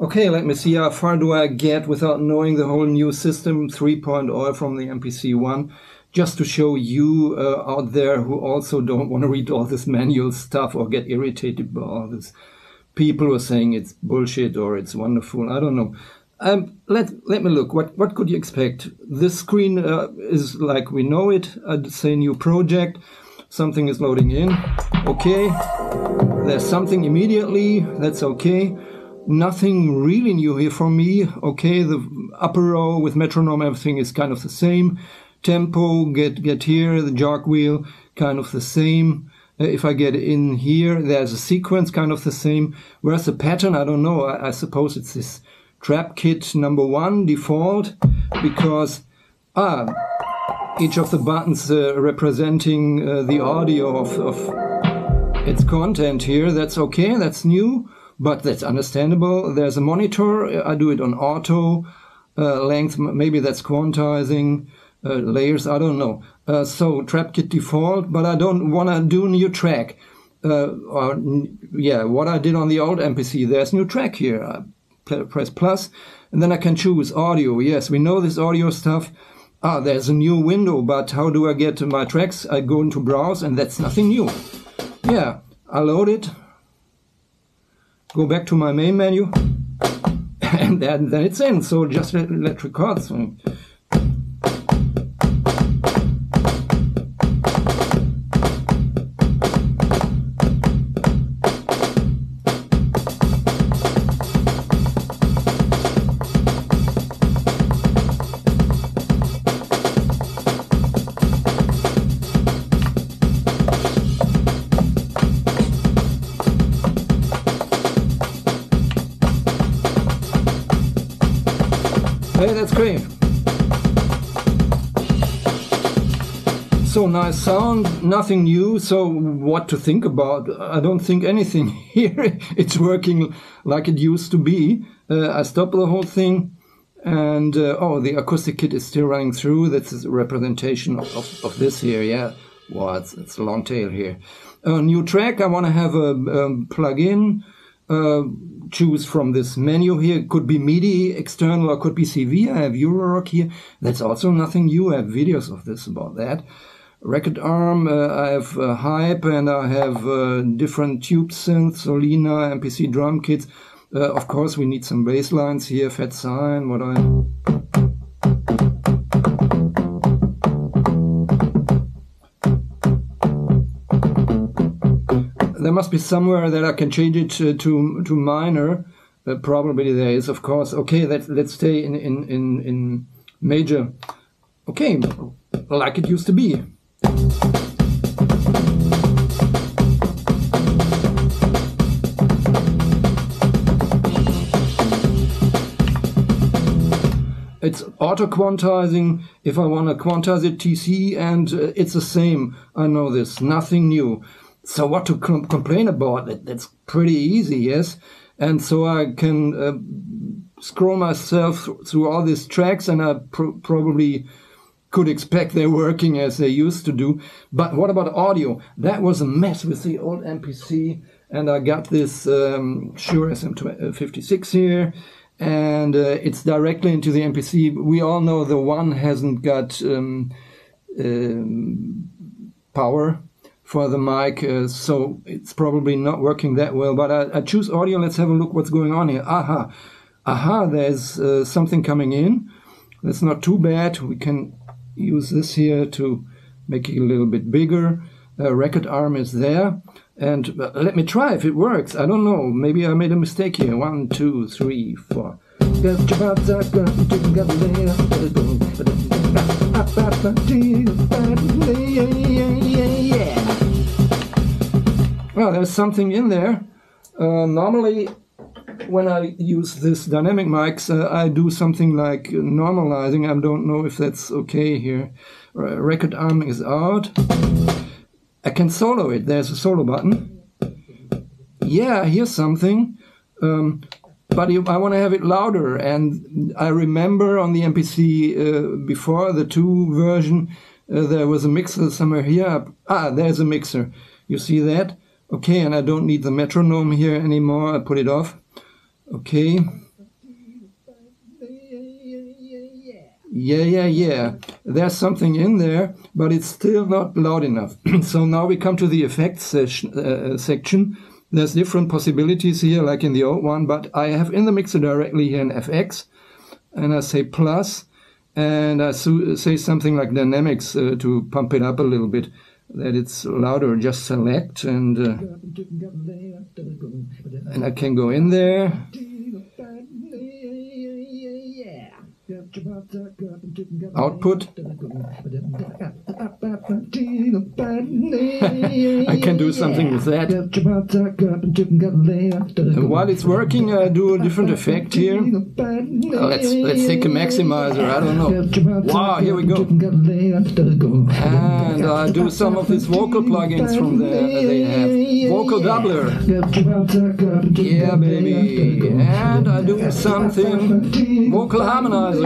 Okay, let me see how far do I get without knowing the whole new system 3.0 from the MPC-1, just to show you uh, out there who also don't want to read all this manual stuff or get irritated by all this. People who are saying it's bullshit or it's wonderful. I don't know. Um, let let me look. What what could you expect? This screen uh, is like we know it. I'd say new project. Something is loading in. Okay. There's something immediately. That's okay. Nothing really new here for me. Okay, the upper row with metronome, everything is kind of the same. Tempo, get get here, the jog wheel, kind of the same. Uh, if I get in here, there's a sequence, kind of the same. Where's the pattern? I don't know. I, I suppose it's this trap kit number one default because ah, each of the buttons uh, representing uh, the audio of, of its content here. That's okay. That's new but that's understandable. There's a monitor. I do it on auto uh, length. Maybe that's quantizing uh, layers. I don't know. Uh, so TrapKit default, but I don't want to do new track. Uh, or yeah, what I did on the old MPC. There's new track here. I press plus, and then I can choose audio. Yes, we know this audio stuff. Ah, there's a new window, but how do I get my tracks? I go into browse, and that's nothing new. Yeah, I load it go back to my main menu and then, then it's in. So just let, let record. Great. So nice sound, nothing new. So what to think about? I don't think anything here. it's working like it used to be. Uh, I stopped the whole thing. And uh, oh, the acoustic kit is still running through. That's a representation of, of, of this here. Yeah, well, it's, it's, a long tail here. A new track. I want to have a, a plug-in. Uh, choose from this menu here. It could be MIDI external or could be CV. I have Eurorack here. That's also nothing new. I have videos of this about that. Record arm, uh, I have uh, Hype and I have uh, different tube synths, Solina, MPC drum kits. Uh, of course, we need some bass lines here, Fat Sign, what I... there must be somewhere that I can change it to to, to minor. Uh, probably there is, of course. Okay, let's let's stay in in in, in major. Okay, like it used to be. It's auto quantizing. If I want to quantize it, TC, and uh, it's the same. I know this. Nothing new. So what to com complain about? That, that's pretty easy, yes. And so I can uh, scroll myself through all these tracks, and I pr probably could expect they're working as they used to do. But what about audio? That was a mess with the old MPC, and I got this um, Shure SM56 here, and uh, it's directly into the MPC. We all know the one hasn't got um, um, power for the mic, uh, so it's probably not working that well. But I, I, choose audio. Let's have a look what's going on here. Aha, aha, there's uh, something coming in. That's not too bad. We can use this here to make it a little bit bigger. Uh, record arm is there. And uh, let me try if it works. I don't know. Maybe I made a mistake here. One, two, three, four. Well, there's something in there. Uh, normally, when I use this dynamic mics, uh, I do something like normalizing. I don't know if that's okay here. Uh, record arm is out. I can solo it. There's a solo button. Yeah, here's something. Um, but I want to have it louder. And I remember on the MPC uh, before the 2 version, uh, there was a mixer somewhere here. Ah, there's a mixer. You see that? Okay, and I don't need the metronome here anymore. I put it off. Okay. Yeah, yeah, yeah. There's something in there, but it's still not loud enough. so now we come to the effects session, uh, section. There's different possibilities here, like in the old one, but I have in the mixer directly here an FX, and I say plus, and I say something like dynamics uh, to pump it up a little bit that it's louder. Just select and uh, and I can go in there Output. I can do something with that. And while it's working, I do a different effect here. Uh, let's let's take a maximizer. I don't know. Wow, here we go. And I do some of these vocal plugins from there that they have. Vocal doubler. Yeah, baby. And I do something vocal harmonizer.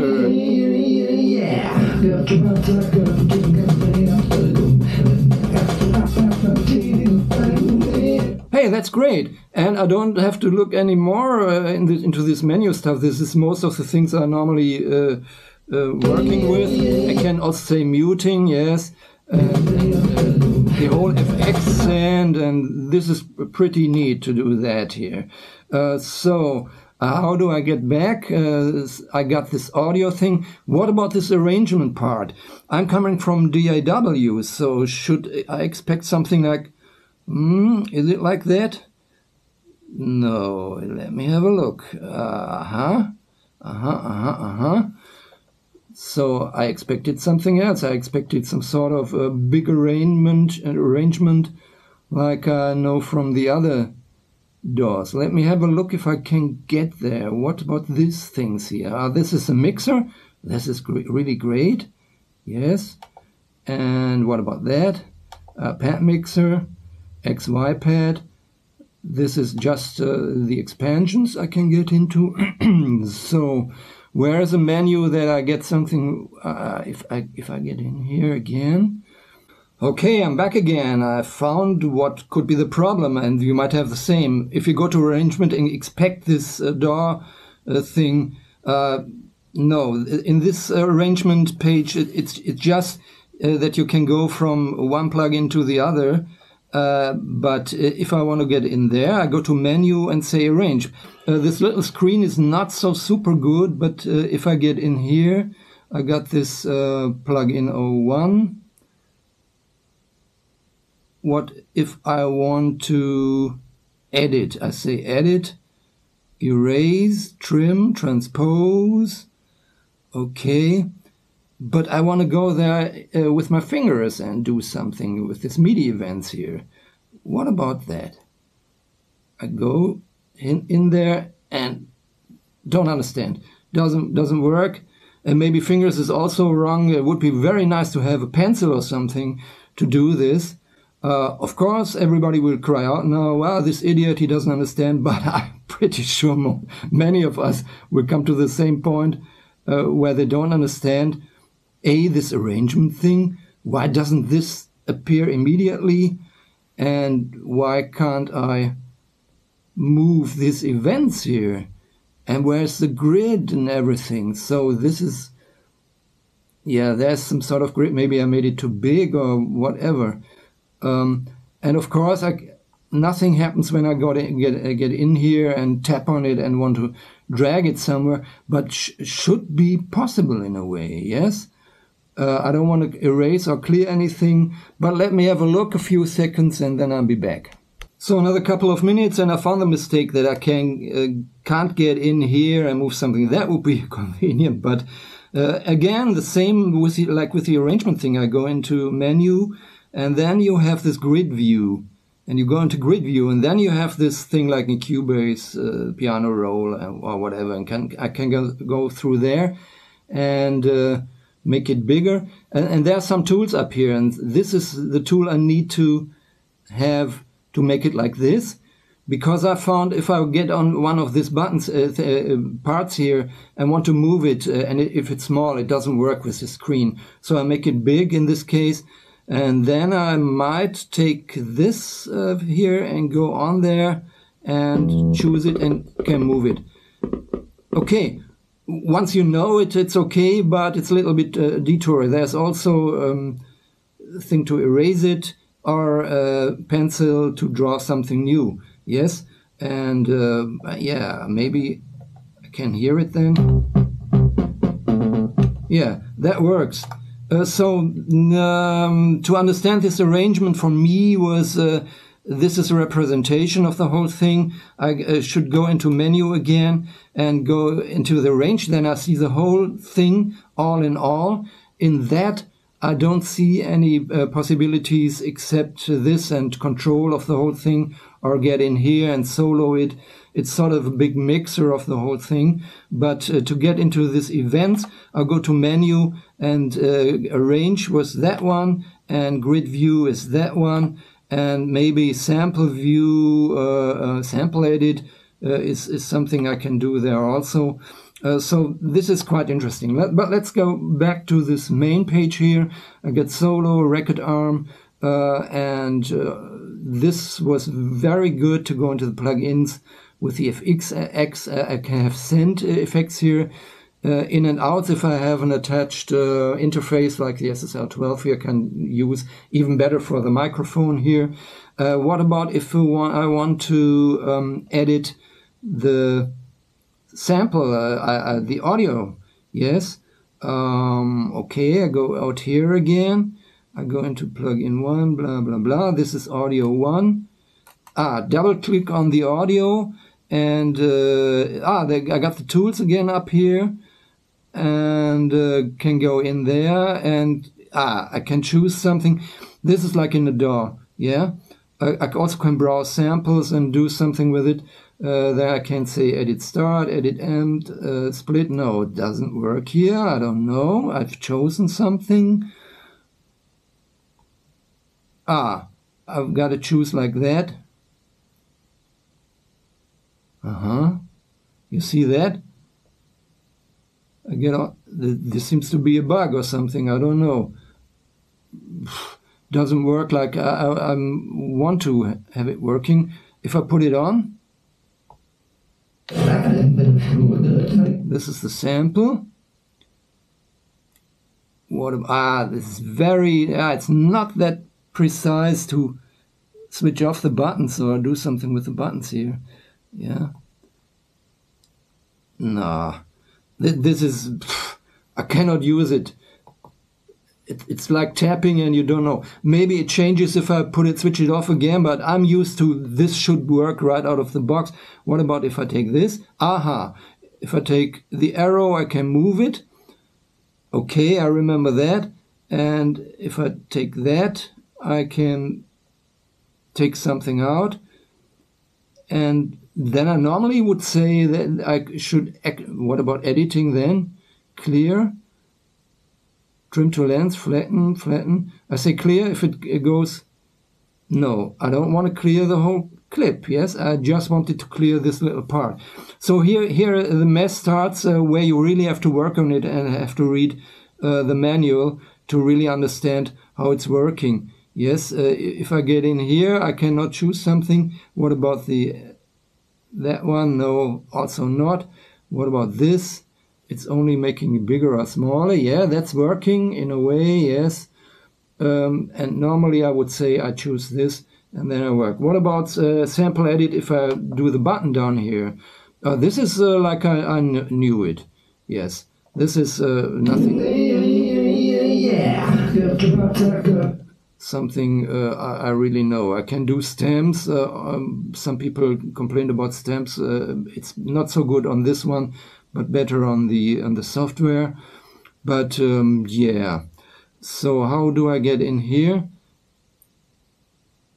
Hey, that's great. And I don't have to look anymore uh, in the, into this menu stuff. This is most of the things I normally uh, uh, working with. I can also say muting, yes. Uh, the whole FX and, and this is pretty neat to do that here. Uh, so, how do I get back? Uh, I got this audio thing. What about this arrangement part? I'm coming from DAW, so should I expect something like, hmm, is it like that? No, let me have a look. Uh-huh, uh-huh, uh-huh, uh-huh. So I expected something else. I expected some sort of a big arrangement, arrangement like I know from the other DAWs. Let me have a look if I can get there. What about these things here? Uh, this is a mixer. This is gr really great. Yes. And what about that? A pad mixer, XY pad. This is just uh, the expansions I can get into. so, where is a menu that I get something? Uh, if I if I get in here again, Okay, I'm back again. I found what could be the problem, and you might have the same. If you go to arrangement and expect this uh, DAW uh, thing, uh, no. In this arrangement page, it, it's it's just uh, that you can go from one plugin to the other. Uh, but if I want to get in there, I go to menu and say arrange. Uh, this little screen is not so super good, but if I get in here, I got this plugin 01 what if I want to edit? I say edit, erase, trim, transpose. Okay. But I want to go there uh, with my fingers and do something with this MIDI events here. What about that? I go in, in there and don't understand. Doesn't doesn't work. And maybe fingers is also wrong. It would be very nice to have a pencil or something to do this. Uh, of course, everybody will cry out now, well, this idiot, he doesn't understand, but I'm pretty sure many of us will come to the same point uh, where they don't understand A, this arrangement thing. Why doesn't this appear immediately? And why can't I move these events here? And where's the grid and everything? So this is, yeah, there's some sort of grid. Maybe I made it too big or whatever. Um, and of course, I, nothing happens when I got in, get get in here and tap on it and want to drag it somewhere, but sh should be possible in a way. Yes, uh, I don't want to erase or clear anything, but let me have a look a few seconds and then I'll be back. So another couple of minutes, and I found the mistake that I can uh, can't get in here and move something. That would be convenient, but uh, again, the same with the, like with the arrangement thing. I go into menu and then you have this grid view, and you go into grid view, and then you have this thing like in Cubase, uh, piano roll, uh, or whatever, and can, I can go, go through there and uh, make it bigger. And, and there are some tools up here, and this is the tool I need to have to make it like this because I found if I get on one of these buttons uh, uh, parts here and want to move it, uh, and if it's small, it doesn't work with the screen. So I make it big in this case, and then I might take this uh, here and go on there and choose it and can move it. Okay, once you know it, it's okay, but it's a little bit uh, detour. There's also um, thing to erase it or a pencil to draw something new. Yes, and uh, yeah, maybe I can hear it then. Yeah, that works. Uh, so um, to understand this arrangement for me was uh, this is a representation of the whole thing. I uh, should go into menu again and go into the range. Then I see the whole thing all in all. In that, I don't see any uh, possibilities except this and control of the whole thing or get in here and solo it. It's sort of a big mixer of the whole thing. But uh, to get into this event, I'll go to menu and uh, arrange was that one and grid view is that one and maybe sample view, uh, uh, sample edit uh, is, is something I can do there also. Uh, so this is quite interesting. Let, but let's go back to this main page here. I get solo, record arm, uh, and this was very good to go into the plugins with the FX. I can have send effects here uh, in and outs if I have an attached uh, interface like the SSL12 here, can use even better for the microphone here. Uh, what about if want, I want to um, edit the sample, uh, the audio? Yes. Um, okay, I go out here again. I go into plugin one, blah, blah, blah. This is audio one. Ah, double click on the audio and uh, ah, they, I got the tools again up here and uh, can go in there and ah, I can choose something. This is like in the DAW, yeah. I, I also can browse samples and do something with it. Uh, there I can say edit start, edit end, uh, split. No, it doesn't work here. I don't know. I've chosen something. Ah, I've got to choose like that. Uh-huh. You see that? Again, there seems to be a bug or something. I don't know. Doesn't work like I, I, I want to have it working. If I put it on, this is the sample. What? Ah, this is very. Ah, it's not that precise to switch off the buttons or do something with the buttons here. Yeah. Nah this is I cannot use it. it. It's like tapping and you don't know. Maybe it changes if I put it, switch it off again, but I'm used to this should work right out of the box. What about if I take this? Aha. If I take the arrow, I can move it. Okay, I remember that. And if I take that, I can take something out. And then I normally would say that I should, what about editing then? Clear, trim to length, flatten, flatten. I say clear if it, it goes, no, I don't want to clear the whole clip. Yes, I just wanted to clear this little part. So here, here the mess starts uh, where you really have to work on it and have to read uh, the manual to really understand how it's working. Yes, uh, if I get in here, I cannot choose something. What about the that one, no, also not. What about this? It's only making it bigger or smaller. Yeah, that's working in a way, yes. Um, and normally I would say I choose this and then I work. What about uh, sample edit if I do the button down here? Uh, this is uh, like I, I knew it. Yes, this is uh, nothing. Yeah something uh, I, I, really know. I can do stamps. Uh, um, some people complained about stamps. Uh, it's not so good on this one, but better on the on the software. But um, yeah. So how do I get in here?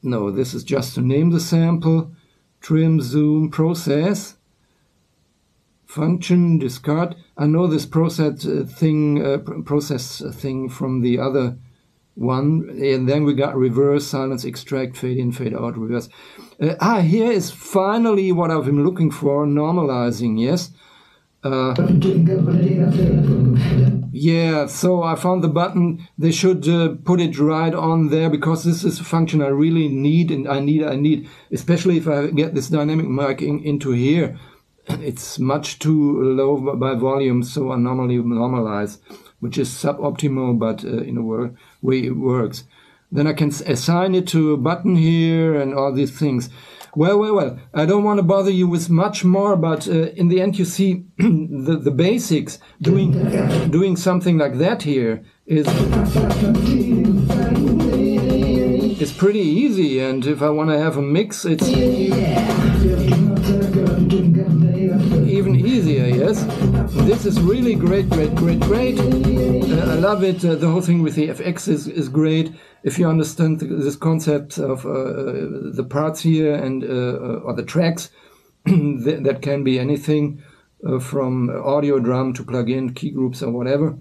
No, this is just to name the sample. Trim, zoom, process. Function, discard. I know this process uh, thing, uh, process thing from the other one, and then we got reverse, silence, extract, fade in, fade out, reverse. Uh, ah, here is finally what I've been looking for, normalizing, yes? Uh, yeah, so I found the button. They should uh, put it right on there because this is a function I really need and I need, I need, especially if I get this dynamic marking into here. it's much too low by volume, so I normally normalize, which is suboptimal, but uh, in a way it works. Then I can assign it to a button here and all these things. Well, well, well, I don't want to bother you with much more, but uh, in the end, you see the, the basics. Doing, doing something like that here is, is pretty easy. And if I want to have a mix, it's even easier, yes? This is really great, great, great, great. Uh, I love it. Uh, the whole thing with the FX is, is great. If you understand this concept of uh, uh the parts here and uh, uh, or the tracks, that, that, can be anything from audio drum to plug-in key groups or whatever,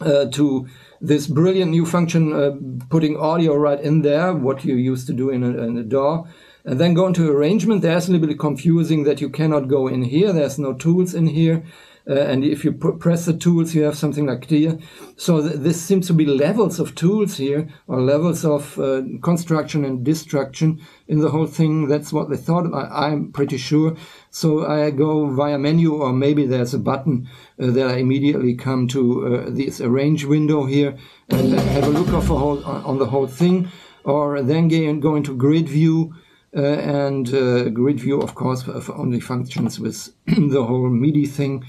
to this brilliant new function putting audio right in there, what you used to do in a, in a DAW. And then go into arrangement. There's a little bit confusing that you cannot go in here. There's no tools in here. Uh, and if you press the tools, you have something like clear. So th this seems to be levels of tools here, or levels of uh, construction and destruction in the whole thing. That's what they thought. I, am pretty sure. So I go via menu, or maybe there's a button uh, that I immediately come to uh, this arrange window here and have a look of whole, on the whole thing, or then go into grid view. Uh, and uh, grid view, of course, only functions with the whole MIDI thing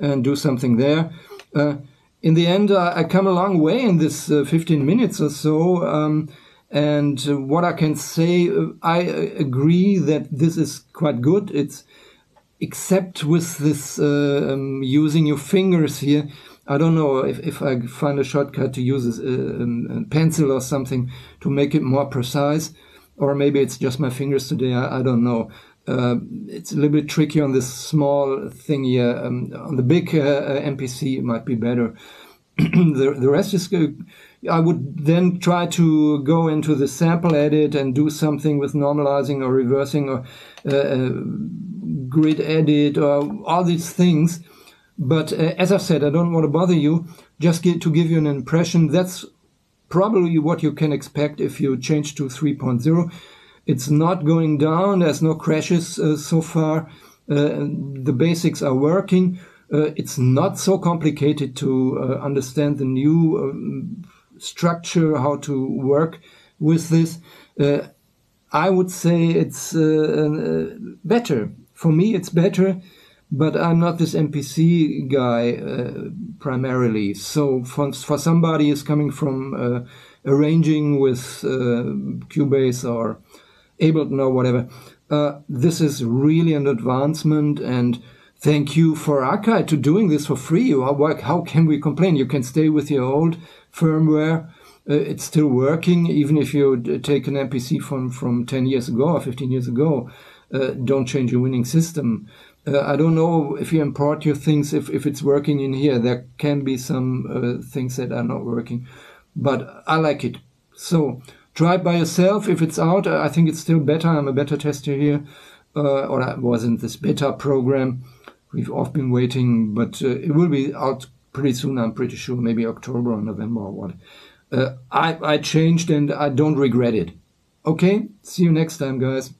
and do something there. Uh, in the end, I come a long way in this 15 minutes or so. Um, and what I can say, I agree that this is quite good. It's except with this uh, um, using your fingers here. I don't know if, if I find a shortcut to use a, um, a, pencil or something to make it more precise or maybe it's just my fingers today. I, I don't know. Uh, it's a little bit tricky on this small thing here. Um, on the big uh, uh MPC, it might be better. the, the rest is good. I would then try to go into the sample edit and do something with normalizing or reversing or uh, uh grid edit or all these things. But uh, as I said, I don't want to bother you. Just get, to give you an impression. That's probably what you can expect if you change to 3.0. It's not going down. There's no crashes uh, so far. Uh, the basics are working. Uh, it's not so complicated to uh, understand the new um, structure, how to work with this. Uh, I would say it's better. For me, it's better but I'm not this MPC guy uh, primarily. So for, for somebody who's coming from uh, arranging with uh, Cubase or Ableton or whatever, uh, this is really an advancement. And thank you for Akai to doing this for free. You how, how can we complain? You can stay with your old firmware. Uh, it's still working, even if you take an MPC from, from 10 years ago or 15 years ago. Uh, don't change your winning system uh, I don't know if you import your things, if, if it's working in here. There can be some uh, things that are not working, but I like it. So try it by yourself. If it's out, I think it's still better. I'm a beta tester here, uh, or I was in this beta program. We've all been waiting, but uh, it will be out pretty soon. I'm pretty sure, maybe October or November or what. Uh, I, I changed and I don't regret it. Okay, see you next time, guys.